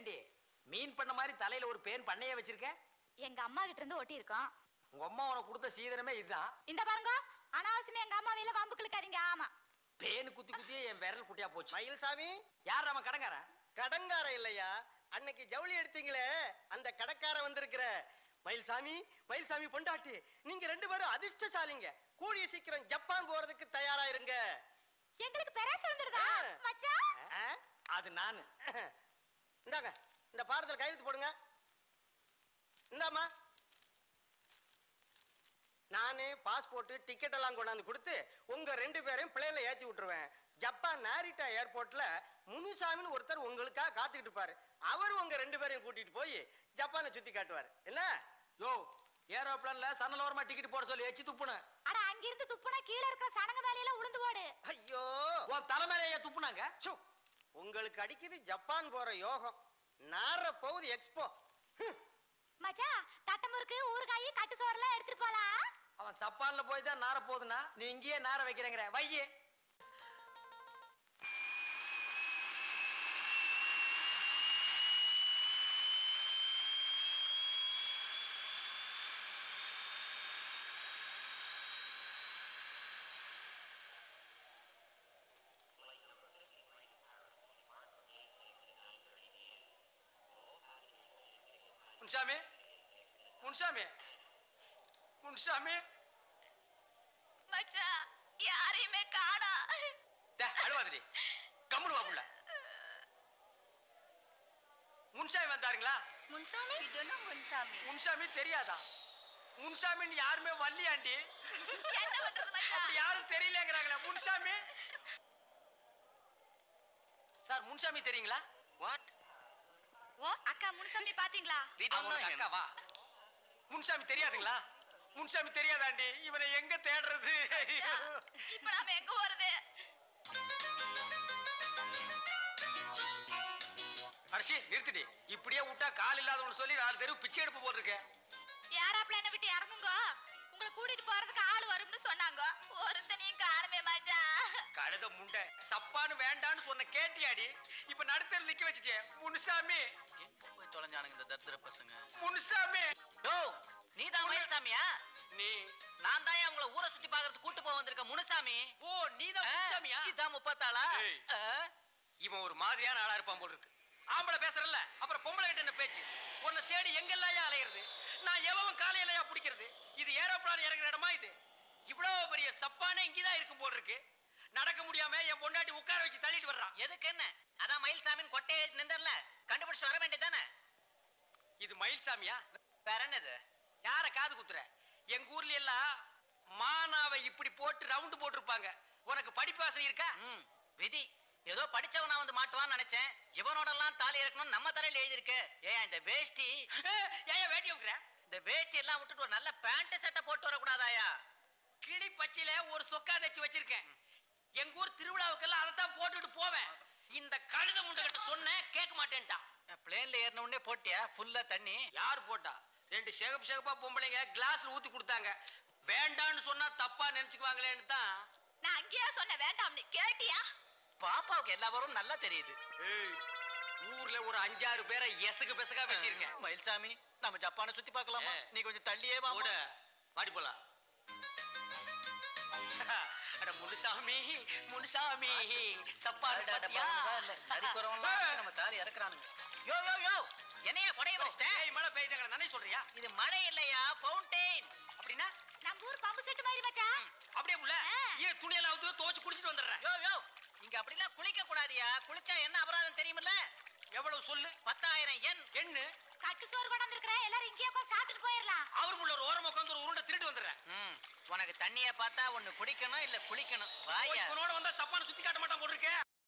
ஏண்டி? மீன் பண்ண மாதிரி தலையில ஒரு பேன் பண்ணையே வச்சிருக்க? எங்க அம்மா கிட்ட இருந்து ஒட்டி இருக்கோம் உங்க அம்மா உனக்கு கொடுத்த சீதனமே இதுதான். இந்த பாருங்க அனாவசியமா எங்க அம்மா வெளியில வம்பு கிழக்காதீங்க. ஆமா. பேனு குத்தி குத்தியே என் விரல் குட்டியா போச்சு. மயில்சாமி. யார் அவன் கடங்காரன் கடங்கார இல்லையா? அன்னைக்கு ஜவுளி எடுத்தீங்களே அந்த கடக்கார வந்திருக்கிற. மயில்சாமி மயில்சாமி பொண்டாட்டி நீங்க ரெண்டு பேரும் அதிர்ஷ்டசாலிங்க. கூடிய சீக்கிரம் ஜப்பான் போறதுக்கு தயாரா இருங்க எங்களுக்கு பெராசு வந்துருதா. மச்சான்? அது நானு. இந்தாங்க இந்த பாரத்தில் கையெழுத்து போடுங்க. இந்தாம்மா. நானே பாஸ்போர்ட் டிக்கெட் எல்லாம் கொண்டாந்து கொடுத்து உங்க ரெண்டு பேரையும் பிளேன்ல ஏத்தி விட்டுருவேன். ஜப்பான் நாரிட்டா ஏர்போர்ட்ல முனுசாமின்னு ஒருத்தர் உங்களுக்காக காத்துக்கிட்டு இருப்பாரு. அவர் உங்க ரெண்டு பேரையும் கூட்டிட்டு போய் ஜப்பானை சுத்தி காட்டுவார். என்ன? யோ ஏரோப்ளான்ல சன்னலோரமா டிக்கெட் போட சொல்லி எச்சி துப்புன. அட அங்க இருந்து துப்புனா கீழ இருக்கிற சனங்க மேலையில உளுந்து போடு. ஐயோ உன் தலைமையிலேயே துப்புனாங்க? சு, உங்களுக்கு அடிக்குது ஜப்பான் போற யோகம். நார போகுது எக்ஸ்போ. மச்சான் தட்டமுறுக்கு ஊறுகாய் கட்டு சோறெல்லாம் எடுத்துட்டு போலாம். அவன் சப்பான்ல போய் தான் நார போகுதுன்னா நீ இங்கேயே நார வைக்கிறேங்கிற. வையே. முன்சாமி? முன்சாமி? முன்சாமி? மச்சான் யாரையுமே காணா. அழுவாதிரி கம்முனு வா புள்ள. முன்சாமி வந்தாருங்களா? முன்சாமி? இதுன்னு முன்சாமி? முன்சாமி தெரியாதா? முன்சாமின்னு யாருமே வரலையாண்டி? என்ன பண்றது யாரும் தெரியலங்கிறாங்களே முன்சாமி? சார் முன்சாமி தெரியுங்களா? வாட் ஓ அக்கா முன்சாமி பாத்தீங்களா? அக்காவா முன்சாமி தெரியாதுங்களா? முன்சாமி தெரியாதாண்டி? இவனை எங்க தேடுறது? இப்ப நாம எங்க போறது? அடிச்சு நிறுத்திடி. இப்படியே விட்டா கால் இல்லாதவனு சொல்லி நாலு தெருவு பிச்சை எடுப்பு போட்டிருக்கேன். யாராப்ல என்ன விட்டு இறங்குங்க? உங்களை கூட்டிட்டு போறதுக்கு ஆள் வரும்னு சொன்னாங்க. ஒருத்தனையும் காணுமே மச்சான். கழுத முண்டை சப்பான்னு வேண்டான்னு சொன்ன கேட்டியாடி? இப்ப நடுத்தல் நிக்க வச்சுட்டே முனுசாமி. போய் தொலைஞ்சானுங்க இந்த தத்திர பசங்க? முனுசாமி. டோ நீ தான் மயில்சாமியா? நீ. நான் தான் உங்களை ஊரை சுத்தி பாக்குறதுக்கு கூட்டு போக வந்திருக்க முனுசாமி. ஓ நீதான் முனுசாமியா? இதான் முப்பத்தாளா? இவன் ஒரு மாதிரியான ஆளா இருப்பான் போல இருக்கு. ஆம்பளை பேசுறல்ல அப்புறம் பொம்பளை கிட்ட என்ன பேச்சு? உன்னை தேடி எங்கெல்லாம் அலையிறது? நான் எவன் காலையிலயா பிடிக்கிறது? இது ஏரோப்ளான் இறங்குற இடமா இது? இவ்வளவு பெரிய சப்பானே இங்கதான் இருக்கும் போல இருக்கு நடக்க முடியாம என் பொண்டாட்டி உட்கார வச்சு தள்ளிட்டு வர்றான் எதுக்கு என்ன? அதான் மயில்சாமின்னு கொட்டையே நின்றல கண்டுபிடிச்சு வர வேண்டியதானே இது மயில்சாமியா? வேற என்னது? யார காது குத்துற? எங்க ஊர்ல எல்லாம் மானாவை இப்படி போட்டு ரவுண்டு போட்டிருப்பாங்க. உனக்கு படிப்பாசனை இருக்கா? விதி. ஏதோ படிச்சவனா வந்து மாட்டுவான்னு நினைச்சேன். இவனோட எல்லாம் தாலி இறக்கணும் நம்ம தலையில எழுதிருக்கு ஏன் இந்த வேஷ்டி? ஏன் வேட்டி வைக்கிற இந்த வேஷ்டி எல்லாம் விட்டுட்டு ஒரு நல்ல பேண்ட் சட்டை போட்டு வரக்கூடாதாயா? கிளி பச்சையில ஒரு சொக்கா தச்சு வச்சிருக்கேன். எங்க ஊர் திருவிழாவுக்கெல்லாம் அதை தான் போட்டுட்டு போவேன். இந்த கழுத முண்டை கிட்ட சொன்னேன் கேட்க மாட்டேன்ட்டான். பிளேன்ல ஏறின உடனே போட்டியா? ஃபுல்லா தண்ணி? யார் போட்டா? ரெண்டு சேகப் சேகப்பா பொம்பளைங்க கிளாஸ்ல ஊத்தி கொடுத்தாங்க. வேண்டான்னு சொன்னா தப்பா நினைச்சுக்குவாங்களேன்னு தான் நான் அங்கேயா சொன்ன வேண்டாம்னு. கேட்டியா? பாப்பாவுக்கு எல்லா வரும் நல்லா தெரியுது. ஏய், ஊர்ல ஒரு அஞ்சாறு பேரை எசகு பெசகா வச்சிருக்கேன் மயில்சாமி நம்ம ஜப்பானை சுத்தி பார்க்கலாமா? ஏ. நீ கொஞ்சம் தள்ளியே வா கூட பாடி போலாம். அட முனுசாமி முனுசாமி சப்பாடு? நம்ம தாலி இறக்குறானுங்க. யோ யோ யோ என்னையா கொடைய வச்சிட்டேன் மழை பெய்யுதுங்கிற நானே சொல்றியா? இது மழை இல்லையா ஃபவுண்டெயின் அப்படின்னா? நம்ம ஊர் பம்பு செட்டு மாதிரி மச்சான் அப்படியே உள்ள. ஏன் துணியெல்லாம் அவுத்து துவைச்சு குடிச்சிட்டு வந்துடுறேன். அப்படிலாம் குளிக்க கூடாதியா? குளிச்சா என்ன அபராதம் தெரியுமில்ல? எவ்வளவு சொல்லு? பத்தாயிரம் எண். எண்ணு. கட்டு சோறு கொண்டாந்து இருக்கிறேன் எல்லாரும் இங்கேயே உட்காந்து சாப்பிட்டுட்டு போயிடலாம். அவருக்குள்ள ஒரு ஓரமா உட்காந்து ஒரு உருண்டை திருட்டு வந்துடுறேன். ம், உனக்கு தண்ணிய பார்த்தா ஒண்ணு குடிக்கணும் இல்ல குளிக்கணும்? வாயா. உன்னோட வந்தா சப்பான சுத்தி காட்ட மாட்டான் போட்டிருக்கேன்